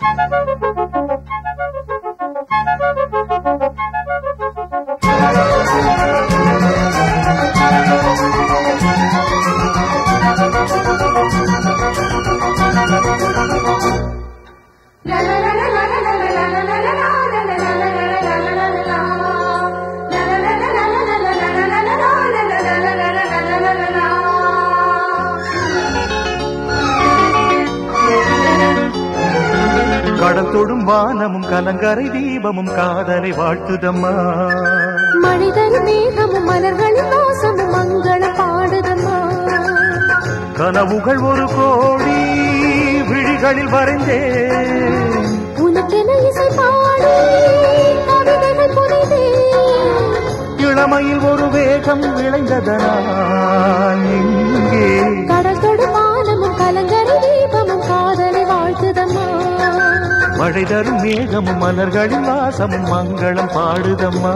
கடல் தொடும் வானமும் கலங்கரை தீபமும் காதலை வாழ்த்துதம்மா. மனிதர் மேகமும் மலர்களின் வாசமும் மங்கள பாடுதம்மா. கனவுகள் ஒரு கோடி விழிகளில் வரைந்தேன். உனக்கென இசை பாடி கவிதைகள் இளமையில் ஒரு வேகம் விளைந்ததனால் இங்கே மழை தரும் மேகமும் மலர்களின் வாசமும் மங்களம் பாடுதம்மா.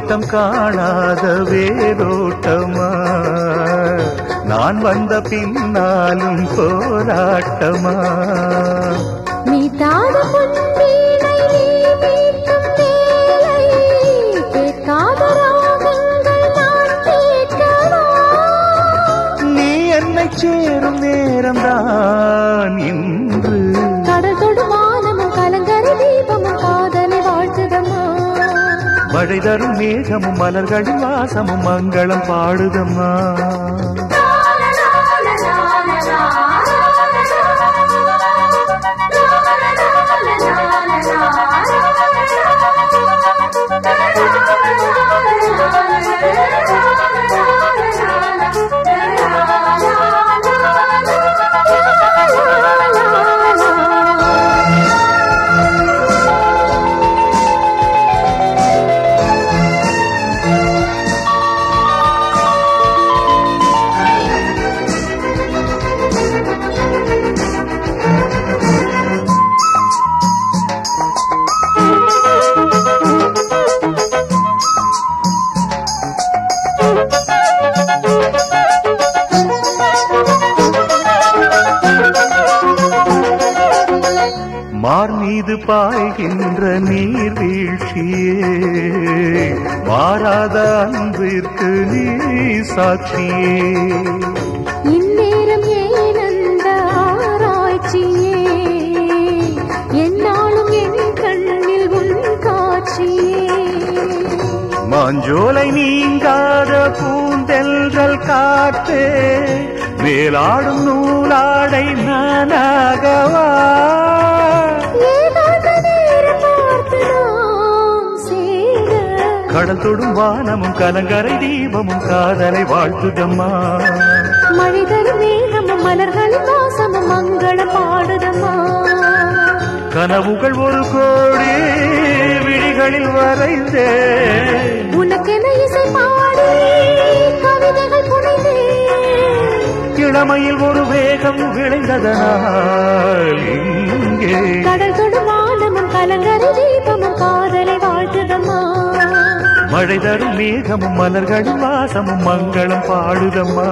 நீரோட்டம் காணாத வேரோட்டமா? நான் வந்த பின்னாலும் போராட்டமா? நீ என்னை சேரும் நேரம்தான் இன்று மழை தரும் மேகமும் மலர்களின் வாசமும் மங்களம் பாடுதம்மா. மீது பாய்கின்ற நீர் வீழ்ச்சியே. மாறாத அன்பிற்கு நீ சாட்சியே. இந்நேரம் ஏன் அந்த ஆராய்ச்சியே? என்னாலும் என் கண்ணில் உன் காட்சியே. மாஞ்சோலை நீங்காத பூந்தெல்கள் காத்தே. வேலாடும் நூலாடை நானாகவா? கடல் தொடும் வானமும் கலங்கரை தீபமும் காதலை வாழ்த்துதம்மா. மழை தரும் மேகமும் மலர்களின் வாசமும் மங்கள பாடுதம்மா. கனவுகள் ஒரு கோடி விழிகளில் வரைந்தே. உனக்கென இசை பாடி கவிதைகள் புனைந்தேன் இளமையில் ஒரு வேகம் விளைந்ததனால் இங்கே. கடல் தொடும் வானமும் கலங்கரை தீபமும் காதலை வாழ்த்துதம்மா. மழை தரும் மேகமும் மலர்களும் வாசமும் மங்களம் பாடுதம்மா.